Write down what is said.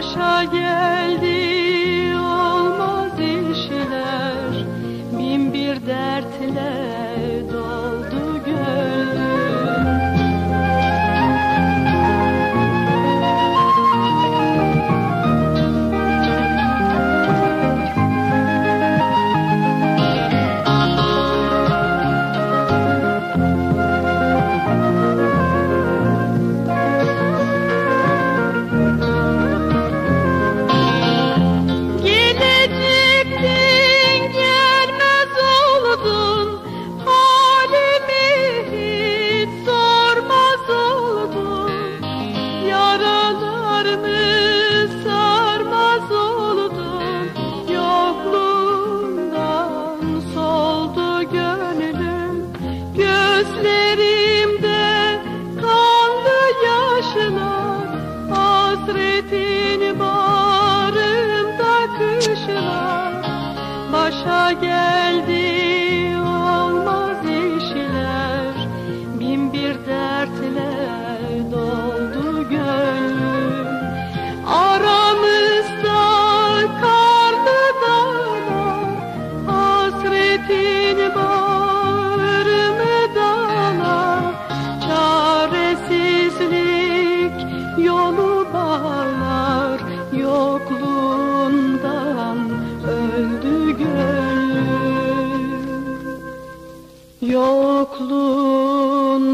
شایل Başa geldi Yokluğundan